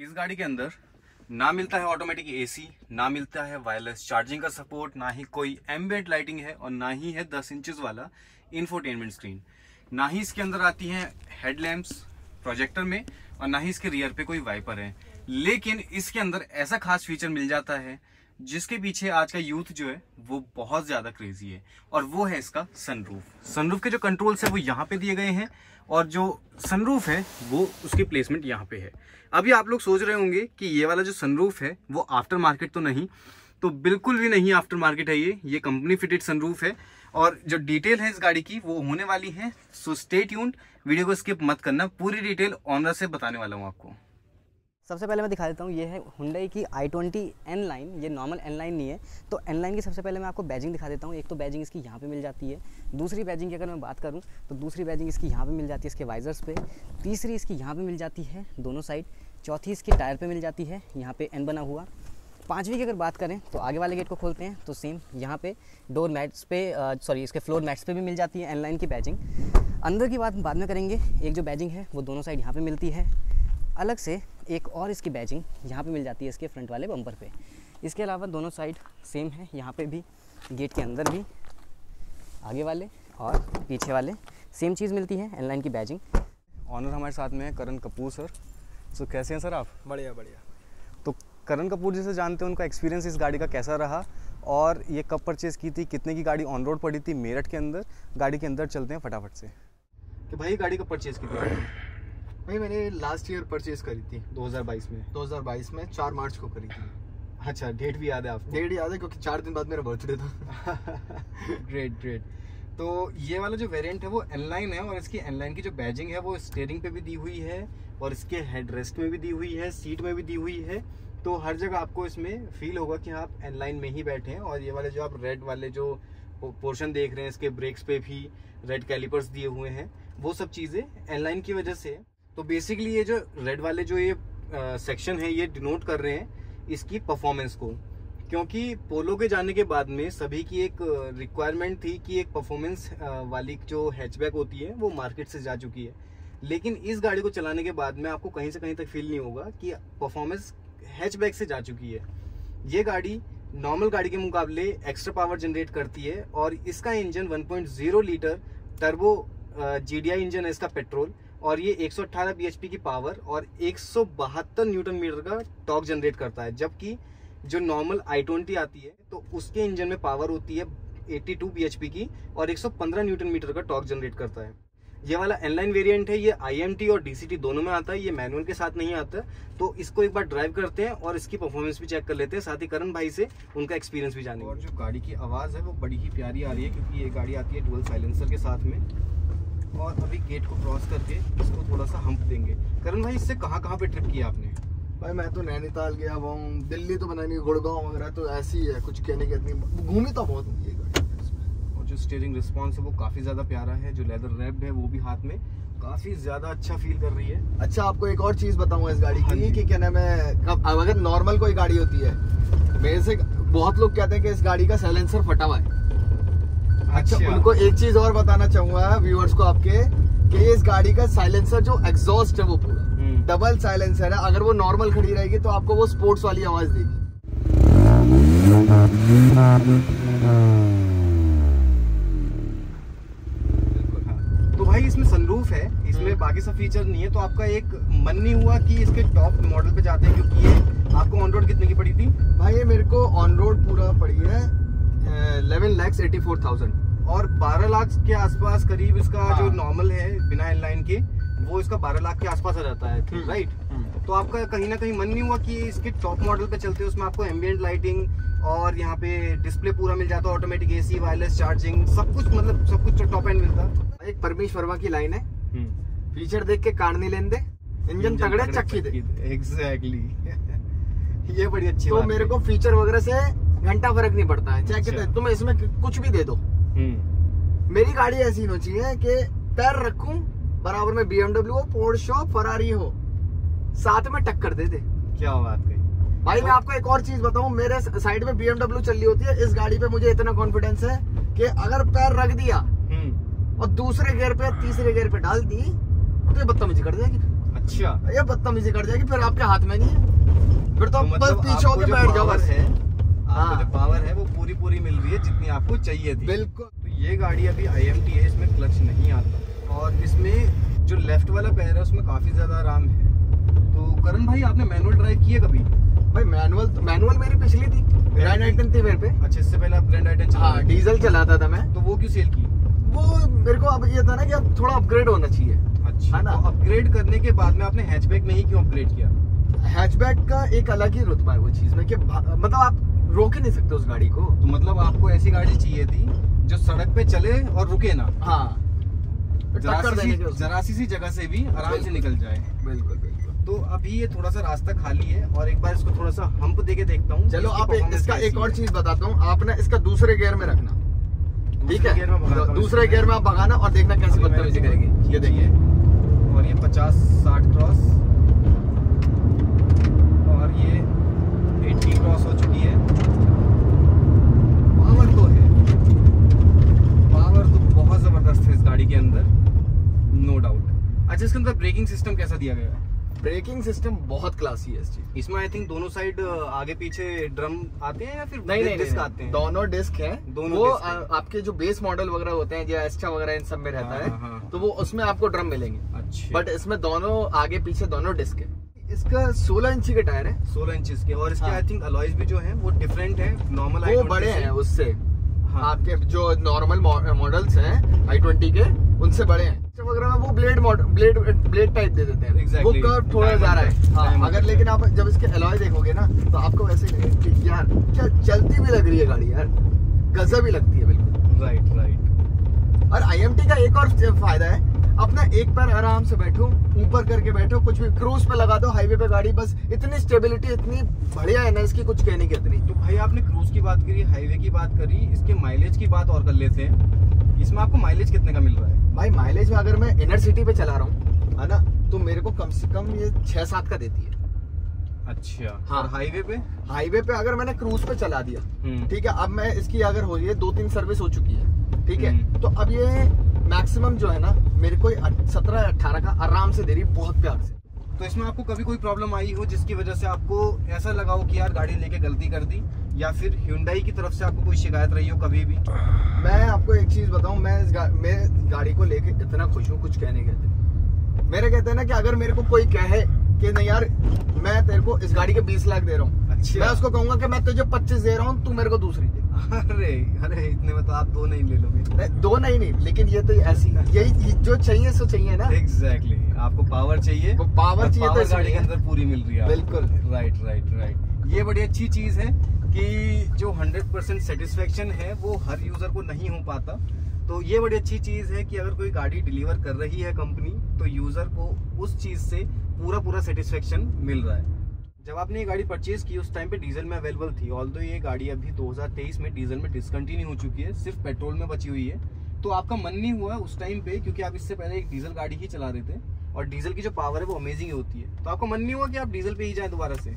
इस गाड़ी के अंदर ना मिलता है ऑटोमेटिक एसी ना मिलता है वायरलेस चार्जिंग का सपोर्ट ना ही कोई एम्बेड लाइटिंग है और ना ही है 10 इंचेस वाला इन्फोटेनमेंट स्क्रीन ना ही इसके अंदर आती हैं हेडलैम्प्स प्रोजेक्टर में और ना ही इसके रियर पे कोई वाइपर है। लेकिन इसके अंदर ऐसा खास फीचर मिल जाता है जिसके पीछे आज का यूथ जो है, वो बहुत ज़्यादा क्रेजी है। और वो है इसका सनरूफ सनरूफ के जो कंट्रोल्स है, वो यहाँ पे दिए गए हैं। और जो सनरूफ है, वो उसकी प्लेसमेंट यहाँ पे है। अभी आप लोग सोच रहे होंगे कि ये वाला जो सनरूफ है, वो आफ्टर मार्केट तो नहीं तो बिल्कुल भी नहीं आफ्टर मार्केट है ये। ये कंपनी फिटेड सनरूफ है। और जो डिटेल है इस गाड़ी की, वो होने वाली है। सो स्टे ट्यून्ड वीडियो को स्किप मत करना। पूरी डिटेल ऑनर से बताने वाला हूँ आपको। सबसे पहले मैं दिखा देता हूँ, ये है हुंडई की आई ट्वेंटी एन लाइन ये नॉर्मल एन लाइन नहीं है। तो एन लाइन की सबसे पहले मैं आपको बैजिंग दिखा देता हूँ, एक तो बैजिंग इसकी यहाँ पे मिल जाती है। दूसरी बैजिंग की अगर मैं बात करूँ तो दूसरी बैजिंग इसकी यहाँ पे मिल जाती है इसके वाइजर्स पे। तीसरी इसकी यहाँ पे मिल जाती है दोनों साइड चौथी इसकी टायर पे मिल जाती है, यहाँ पे एन बना हुआ। पाँचवीं की अगर बात करें तो आगे वाले गेट को खोलते हैं तो सेम यहाँ पे डोर मैट्स पे सॉरी इसके फ्लोर मैट्स पे भी मिल जाती है एन लाइन की बैजिंग अंदर की बात बाद में करेंगे, एक जो बैजिंग है, वो दोनों साइड यहाँ पे मिलती है। अलग से एक और इसकी बैजिंग यहाँ पे मिल जाती है इसके फ्रंट वाले बम्पर पे। इसके अलावा दोनों साइड सेम है यहाँ पे भी गेट के अंदर भी आगे वाले और पीछे वाले सेम चीज़ मिलती है एन लाइन की बैजिंग ऑनर हमारे साथ में है करण कपूर सर। सो कैसे हैं सर आप? बढ़िया बढ़िया। तो करण कपूर जैसे जानते हैं उनका एक्सपीरियंस इस गाड़ी का कैसा रहा और ये कब परचेज़ की थी कितने की गाड़ी ऑन रोड पड़ी थी मेरठ के अंदर गाड़ी के अंदर चलते हैं फटाफट से। कि भाई गाड़ी कब परचेज़ की थी? भाई मैंने लास्ट ईयर परचेज करी थी 2022 में। 2022 में चार मार्च को करी थी। अच्छा डेट भी याद है आपको? डेट याद है क्योंकि चार दिन बाद मेरा बर्थडे था। ग्रेट ग्रेट तो ये वाला जो वेरिएंट है वो एनलाइन है और इसकी एनलाइन की जो बैजिंग है वो स्टेयरिंग पे भी दी हुई है और इसके हेडरेस्ट में भी दी हुई है सीट में भी दी हुई है। तो हर जगह आपको इसमें फील होगा कि आप एनलाइन में ही बैठे हैं और ये वाले जो आप रेड वाले जो पोर्शन देख रहे हैं इसके ब्रेक्स पे भी रेड कैलिपर्स दिए हुए हैं वो सब चीज़ें एनलाइन की वजह से तो बेसिकली ये जो रेड वाले जो ये सेक्शन है, ये डिनोट कर रहे हैं इसकी परफॉर्मेंस को। क्योंकि पोलो के जाने के बाद में सभी की एक रिक्वायरमेंट थी कि एक परफॉर्मेंस वाली जो हैचबैक होती है, वो मार्केट से जा चुकी है। लेकिन इस गाड़ी को चलाने के बाद में आपको कहीं से कहीं तक फील नहीं होगा कि परफॉर्मेंस हैचबैक से जा चुकी है। ये गाड़ी नॉर्मल गाड़ी के मुकाबले एक्स्ट्रा पावर जनरेट करती है और इसका engine 1.0 litre turbo GDI engine है, इसका पेट्रोल और ये 118 bhp की पावर और एक न्यूटन मीटर का टॉक जनरेट करता है। जबकि जो नॉर्मल आई ट्वेंटी आती है तो उसके इंजन में पावर होती है 82 bhp की और 115 न्यूटन मीटर का टॉक जनरेट करता है। ये वाला एनलाइन वेरिएंट है, ये IMT और डीसीटी दोनों में आता है, ये मैनुअल के साथ नहीं आता तो इसको एक बार ड्राइव करते हैं और इसकी परफॉर्मेंस भी चेक कर लेते हैं। साथ ही करण भाई से उनका एक्सपीरियंस भी जानेंगे। और जो गाड़ी की आवाज़ है, वो बड़ी ही प्यारी आ रही है, क्योंकि ये गाड़ी आती है डुअल साइलेंसर के साथ में। और अभी गेट को क्रॉस करके इसको थोड़ा सा हम्प देंगे। करण भाई इससे कहाँ कहाँ पे ट्रिप किया आपने? भाई मैं तो नैनीताल गया हुआ हूँ। दिल्ली तो बना नहीं गुड़गांव वगैरह तो ऐसी ही है कुछ कहने की इतनी घूमी तो बहुत ये गाड़ी और जो स्टेयरिंग रिस्पॉन्स है वो काफ़ी ज़्यादा प्यारा है जो लेदर रैप्ड है वो भी हाथ में काफ़ी ज़्यादा अच्छा फील कर रही है। अच्छा आपको एक और चीज़ बताऊँगा इस गाड़ी की हाँ कि क्या नाम है अगर नॉर्मल कोई गाड़ी होती है मेरे से बहुत लोग कहते हैं कि इस गाड़ी का साइलेंसर फटा हुआ है। अच्छा, अच्छा। उनको एक चीज़ और बताना चाहूँगा व्यूअर्स को आपके कि इस गाड़ी का साइलेंसर जो एग्जॉस्ट है वो पूरा डबल हम्म। साइलेंसर है। अगर वो नॉर्मल खड़ी रहेगी तो आपको वो स्पोर्ट्स वाली आवाज़ देगी। तो भाई इसमें सनरूफ है इसमें हम्म। बाकी सब फीचर नहीं है तो आपका एक मन नहीं हुआ कि इसके टॉप मॉडल पे जाते हैं क्योंकि ये आपको ऑन रोड कितने की पड़ी थी? भाई ये मेरे को ऑन रोड पूरा पड़ी है eleven lakhs eighty four thousand और बारह लाख के आसपास करीब इसका हाँ। जो नॉर्मल है बिना एयरलाइन के वो इसका बारह लाख के आसपास आ जाता है राइट हम्म। हम्म। तो आपका कहीं ना कहीं मन नहीं हुआ कि इसके टॉप मॉडल पे चलते उसमें आपको एम्बियंट लाइटिंग और यहाँ पे डिस्प्ले पूरा मिल जाता है ऑटोमेटिक एसी वायरलेस चार्जिंग सब कुछ मतलब सब कुछ टॉप एंड मिलता एक परमेश वर्मा की लाइन है फीचर हम्म। देख के कार नहीं लेने इंजन तगड़े चक्की दे एग्जैक्टली ये बड़ी अच्छी तो मेरे को फीचर वगैरह से घंटा फ़र्क नहीं पड़ता है। चाहे अच्छा। तुम इसमें कुछ भी दे दो। हम्म। मेरी गाड़ी ऐसी होनी चाहिए कि पैर रखूँ बराबर में बीएमडब्ल्यू हो पोर्श हो फरारी हो साथ में टक्कर दे दे। क्या बात कही। भाई मैं आपको एक और चीज़ बताऊँ मेरे साइड में बीएमडब्ल्यू चल रही होती है इस गाड़ी पे मुझे इतना कॉन्फिडेंस है कि अगर पैर रख दिया हम्म। और दूसरे गेयर पे तीसरे गेयर पे डाल दी तो ये बदतमीजी कर देगी। अच्छा। ये बदतमीजी कर जाएगी फिर आपके हाथ में नहीं है। फिर तो आप बस मतलब पीछे आपको होके बैठ जाओ बस। है हाँ। जो पावर है वो पूरी पूरी मिल रही है जितनी आपको चाहिए थी। बिल्कुल। तो ये गाड़ी अभी आई है इसमें क्लच नहीं आता। और इसमें जो लेफ़्ट वाला पैर है उसमें काफ़ी ज़्यादा आराम है। तो करण भाई आपने मैनुअल ड्राइव किया कभी? भाई मैनुअल तो मैनुअल मेरी पिछली थी। ग्रैंड आइटन थी मेरे पे। अच्छा इससे पहले आप ग्रैंड आइटन हाँ डीजल चलाता था मैं। तो वो क्यों सेल की? वो मेरे को अब ये था ना कि अब थोड़ा अपग्रेड होना चाहिए। अच्छा है ना? तो अपग्रेड करने के बाद में आपने हैचबैक में ही क्यों अपग्रेड किया? हैचबैक का एक अलग ही रुतबा है वो चीज़ में कि मतलब आप रोक ही नहीं सकते उस गाड़ी को। तो मतलब आपको ऐसी गाड़ी चाहिए थी जो सड़क पे चले और रुके ना। हाँ। जरा सी सी- जगह से भी आराम से निकल जाए। बिल्कुल बिल्कुल। तो अभी ये थोड़ा सा रास्ता खाली है और एक बार इसको थोड़ा सा हम्प दे के देखता हूँ। चलो आप एक, इसका एक और चीज़ बताता हूँ। आपने इसका दूसरे गियर में रखना। ठीक है? गियर दूसरे गियर में आप भगाना और देखना कैसे बदतमीजी करेगी। ये देखिए। और ये पचास साठ क्रॉस और ये 80 क्रॉस हो चुकी है पावर तो है पावर तो बहुत ज़बरदस्त है इस गाड़ी के अंदर नो डाउट अच्छा इसके अंदर ब्रेकिंग सिस्टम कैसा दिया गया? है ब्रेकिंग सिस्टम बहुत क्लासी है इस चीज़। इसमें आई थिंक दोनों साइड आगे पीछे ड्रम आते हैं या फिर नहीं नहीं डिस्क नहीं, आते हैं? दोनों डिस्क हैं। दोनों वो हैं। आ, आपके जो बेस मॉडल वगैरह होते हैं जो एस्ट्रा वगैरह इन सब में रहता हाँ, है हाँ। तो वो उसमें आपको ड्रम मिलेंगे। अच्छा। बट इसमें दोनों आगे पीछे दोनों डिस्क है। इसका 16 इंची के टायर है। सोलह इंच के और इसके हाँ। आई थिंक अलॉयज भी जो है वो डिफरेंट है नॉर्मल वो बड़े हैं उससे। हाँ। आपके जो नॉर्मल मॉडल्स हैं आई ट्वेंटी के उनसे बड़े हैं। वो ब्लेड ब्लेड ब्लेड टाइप दे देते हैं। Exactly. वो कर्व थोड़ा जा रहा है, है अगर लेकिन आप जब इसके अलॉय देखोगे ना तो आपको वैसे लगेगा कि यार क्या चलती भी लग रही है गाड़ी यार। गजब ही लगती है बिल्कुल। राइट राइट और आईएमटी का एक और फ़ायदा है अपना एक पैर आराम से बैठो ऊपर करके बैठो कुछ भी क्रूज पे लगा दो हाईवे पे गाड़ी बस इतनी स्टेबिलिटी इतनी बढ़िया है ना इसकी कुछ कहने की इतनी तो भाई आपने क्रूज की बात करी हाईवे की बात करी इसके माइलेज की बात और कर लेते हैं। इसमें आपको माइलेज कितने का मिल रहा है? भाई माइलेज में अगर मैं इनर सिटी पे चला रहा हूँ है ना तो मेरे को कम से कम ये छह सात का देती है अच्छा हाँ। हाईवे पे हाईवे पे अगर मैंने क्रूज पे चला दिया हम्म। ठीक है अब मैं इसकी अगर हो रही है दो तीन सर्विस हो चुकी है ठीक है हम्म। तो अब ये मैक्सिमम जो है ना मेरे को सत्रह अठारह का आराम से दे रही बहुत प्यार से तो इसमें आपको कभी कोई प्रॉब्लम आई हो जिसकी वजह से आपको ऐसा लगा हो कि यार गाड़ी लेके गलती कर दी या फिर Hyundai की तरफ़ से आपको कोई शिकायत रही हो कभी भी? मैं आपको एक चीज़ बताऊँ मैं इस गा, मैं गाड़ी को लेके इतना खुश हूँ कुछ कहने के लिए। मेरे कहते हैं ना कि अगर मेरे को कोई कहे कि नहीं यार मैं तेरे को इस गाड़ी के बीस लाख दे रहा हूँ। अच्छा। मैं उसको कहूँगा कि मैं तुझे पच्चीस दे रहा हूँ तू मेरे को दूसरी दे। अरे अरे इतने में तो आप दो नहीं ले लोगे। नहीं, दो नहीं नहीं लेकिन ये तो ऐसी यही जो चाहिए सो चाहिए ना। एग्जैक्टली आपको पावर चाहिए वो पावर चाहिए तो गाड़ी के अंदर पूरी मिल रही है बिल्कुल। राइट राइट राइट ये बड़ी अच्छी चीज़ है कि जो 100% सेटिस्फेक्शन है, वो हर यूज़र को नहीं हो पाता। तो ये बड़ी अच्छी चीज़ है कि अगर कोई गाड़ी डिलीवर कर रही है कंपनी तो यूज़र को उस चीज़ से पूरा पूरा सेटिस्फेक्शन मिल रहा है। जब आपने ये गाड़ी परचेज की, उस टाइम पे डीजल में अवेलेबल थी ऑल ये गाड़ी अभी 2023 में डीजल में डिसकंटिन्यू हो चुकी है, सिर्फ़ पेट्रोल में बची हुई है तो आपका मन नहीं हुआ उस टाइम पे, क्योंकि आप इससे पहले एक डीजल गाड़ी ही चला रहे थे, और डीजल की जो पावर है वो अमेजिंग होती है। तो आपको मन नहीं हुआ कि आप डीजल पे ही जाएँ दोबारा से?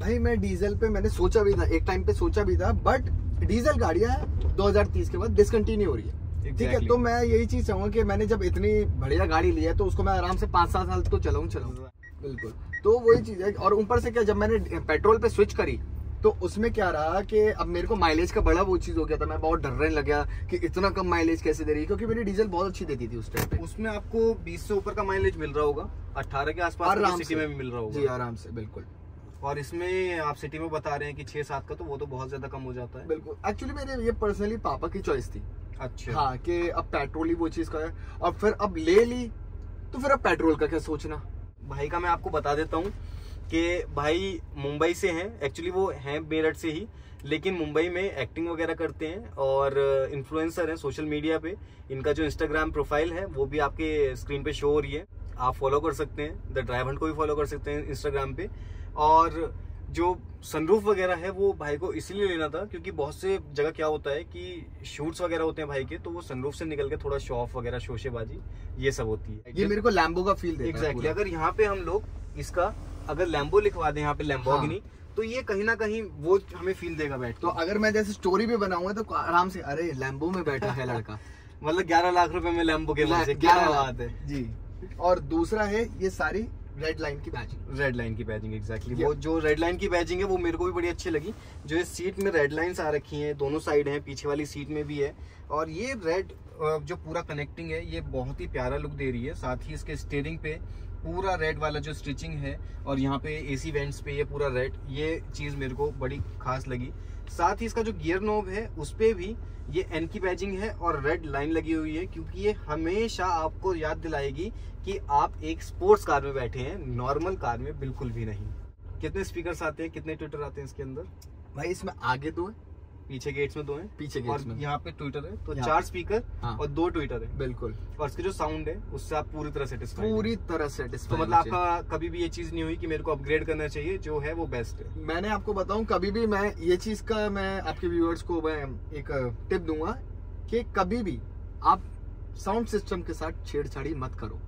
भाई मैं डीजल पे मैंने सोचा भी था एक टाइम पे सोचा भी था बट डीजल गाड़ियाँ 2030 के बाद डिसकंटिन्यू हो रही है। ठीक है तो मैं यही चीज़ चाहूँगा कि मैंने जब इतनी बढ़िया गाड़ी ली है तो उसको मैं आराम से पाँच सात साल तो चलाऊं चलाऊं बिल्कुल। तो वही चीज़ है और ऊपर से क्या जब मैंने पेट्रोल पे स्विच करी तो उसमें क्या रहा कि अब मेरे को माइलेज का बड़ा वो चीज़ हो गया था मैं बहुत डरने लग गया कि इतना कम माइलेज कैसे दे रही है क्योंकि मेरी डीजल बहुत अच्छी देती थी उस टाइम पे। उसमें आपको 20 से ऊपर का माइलेज मिल रहा होगा 18 के आसपास आराम सिटी। में भी मिल रहा होगा। जी आराम से बिल्कुल। और इसमें आप सिटी में बता रहे हैं कि 6 7 का तो वो तो बहुत ज़्यादा कम हो जाता है। बिल्कुल। एक्चुअली मेरे ये पर्सनली पापा की चॉइस थी। अच्छा। हाँ कि अब पेट्रोल ही वो चीज़ का है। और फिर अब ले ली तो फिर अब पेट्रोल का क्या सोचना? भाई का मैं आपको बता देता हूँ कि भाई मुंबई से हैं। एक्चुअली वो हैं मेरठ से ही लेकिन मुंबई में एक्टिंग वगैरह करते हैं और इन्फ्लुएंसर हैं सोशल मीडिया पे। इनका जो इंस्टाग्राम प्रोफ़ाइल है वो भी आपके स्क्रीन पे शो हो रही है। आप फॉलो कर सकते हैं द ड्राइव हंट को भी फॉलो कर सकते हैं इंस्टाग्राम पे। और जो सनरूफ वगैरह है वो भाई को इसीलिए लेना था क्योंकि बहुत से जगह क्या होता है कि शूट्स वगैरह होते हैं भाई के तो वो सनरूफ से निकल के थोड़ा शो ऑफ़ वगैरह शोशेबाजी ये सब होती है। ये मेरे को लैम्बो का फील देता exactly. है एग्जैक्टली अगर यहाँ पे हम लोग इसका अगर लैम्बो लिखवा दें यहाँ पे लैम्बोगिनी तो ये कहीं ना कहीं वो हमें फील देगा बैठ तो अगर मैं जैसे स्टोरी भी बनाऊँगा तो आराम से अरे लैम्बो में बैठा है लड़का। मतलब ग्यारह लाख रुपए में लैम्बो के ग्यारह बात है? जी। और दूसरा है ये सारी रेड लाइन की बैजिंग रेड लाइन की बैजिंग एग्जैक्टली exactly. वो जो रेड लाइन की बैजिंग है वो मेरे को भी बड़ी अच्छी लगी। जो इस सीट में रेड लाइन आ रखी हैं दोनों साइड हैं पीछे वाली सीट में भी है। और ये रेड जो पूरा कनेक्टिंग है ये बहुत ही प्यारा लुक दे रही है। साथ ही इसके स्टेयरिंग पे पूरा रेड वाला जो स्टिचिंग है और यहाँ पे एसी वेंट्स पे ये पूरा रेड ये चीज़ मेरे को बड़ी खास लगी। साथ ही इसका जो गियर नोब है, उस पर भी ये एन की बैजिंग है और रेड लाइन लगी हुई है, क्योंकि ये हमेशा आपको याद दिलाएगी कि आप एक स्पोर्ट्स कार में बैठे हैं नॉर्मल कार में बिल्कुल भी नहीं। कितने स्पीकर्स आते हैं, कितने ट्विटर आते हैं इसके अंदर? भाई इसमें आगे दो है। पीछे गेट्स में दो हैं। पीछे और गेट्स में। यहाँ पे ट्विटर है तो चार स्पीकर हाँ। और दो ट्विटर है। बिल्कुल। और इसके जो साउंड है उससे आप पूरी तरह सेटिस्फाइड पूरी तरह तो मतलब आपका कभी भी ये चीज़ नहीं हुई कि मेरे को अपग्रेड करना चाहिए जो है वो बेस्ट है। मैंने आपको बताऊँ कभी भी मैं ये चीज़ का मैं आपके व्यूअर्स को मैं एक टिप दूँगा कि कभी भी आप साउंड सिस्टम के साथ छेड़छाड़ी मत करो।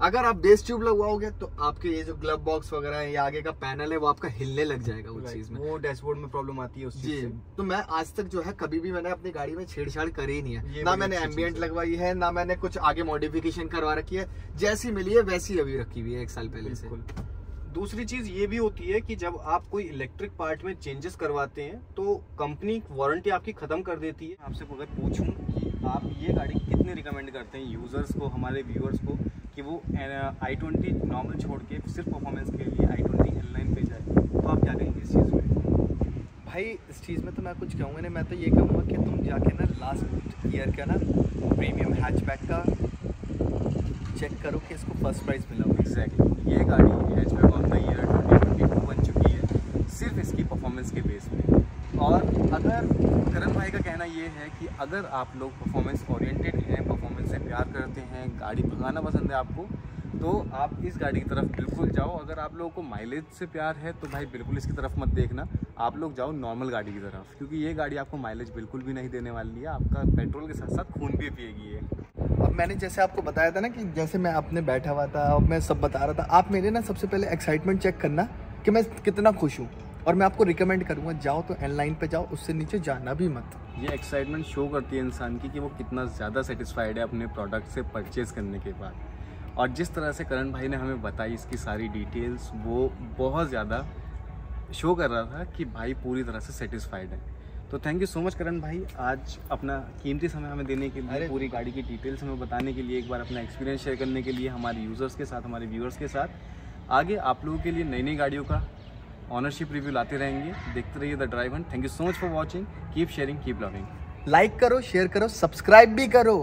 अगर आप बेस ट्यूब लगवाओगे तो आपके ये जो ग्लव बॉक्स वगैरह है या आगे का पैनल है वो आपका हिलने लग जाएगा उस चीज़ में। वो डैशबोर्ड में प्रॉब्लम आती है उस जी। तो मैं आज तक जो है कभी भी मैंने अपनी गाड़ी में छेड़छाड़ करी ही नहीं है। ना मैंने एम्बियंट लगवाई है ना मैंने कुछ आगे मॉडिफिकेशन करवा रखी है। जैसी मिली है वैसी अभी रखी हुई है एक साल पहले से। दूसरी चीज़ ये भी होती है कि जब आप कोई इलेक्ट्रिक पार्ट में चेंजेस करवाते हैं तो कंपनी वारंटी आपकी खत्म कर देती है। आपसे अगर पूछूँ कि आप ये गाड़ी कितने रिकमेंड करते हैं यूज़र्स को हमारे व्यूअर्स को कि वो आई ट्वेंटी नॉर्मल छोड़ के सिर्फ़ परफॉर्मेंस के लिए आई ट्वेंटी एल लाइन पर जाए तो आप क्या कहेंगे इस चीज़ में? भाई इस चीज़ में तो मैं कुछ कहूँगा नहीं मैं तो ये कहूँगा कि तुम जाके ना लास्ट ईयर का ना प्रीमियम हैचबैक का चेक करो कि इसको फ़र्स्ट प्राइज मिला हो है। एग्जैक्टली ये गाड़ी हैचबैक ऑफ़ द ईयर 2022 बन चुकी है सिर्फ़ इसकी परफॉर्मेंस के बेस पे और अगर करण भाई का कहना है कि अगर आप लोग परफॉर्मेंस ओरिएंटेड हैं परफॉर्मेंस से प्यार करते हैं, गाड़ी भगाना पसंद है आपको तो आप इस गाड़ी की तरफ़ बिल्कुल जाओ। अगर आप लोगों को माइलेज से प्यार है तो भाई बिल्कुल इसकी तरफ़ मत देखना। आप लोग जाओ नॉर्मल गाड़ी की तरफ़, क्योंकि ये गाड़ी आपको माइलेज बिल्कुल भी नहीं देने वाली है। आपका पेट्रोल के साथ साथ खून भी पिएगी ये। अब मैंने जैसे आपको बताया था ना कि जैसे मैं अपने बैठा हुआ था और मैं सब बता रहा था, आप मेरे ना सबसे पहले एक्साइटमेंट चेक करना कि मैं कितना खुश हूँ। और मैं आपको रिकमेंड करूँगा, जाओ तो एन लाइन पे जाओ, उससे नीचे जाना भी मत। ये एक्साइटमेंट शो करती है इंसान की कि वो कितना ज़्यादा सेटिस्फाइड है अपने प्रोडक्ट से परचेज करने के बाद। और जिस तरह से करण भाई ने हमें बताई इसकी सारी डिटेल्स वो बहुत ज़्यादा शो कर रहा था कि भाई पूरी तरह से सेटिस्फाइड है। तो thank you so much Karan भाई। आज अपना कीमती समय हमें देने के लिए पूरी गाड़ी की डिटेल्स हमें बताने के लिए एक बार अपना एक्सपीरियंस शेयर करने के लिए हमारे यूज़र्स के साथ हमारे व्यूअर्स के साथ। आगे आप लोगों के लिए नई नई गाड़ियों का ऑनरशिप रिव्यू लाते रहेंगे। देखते रहिए the drive thank you so much for watching keep sharing keep loving like करो शेयर करो सब्सक्राइब भी करो।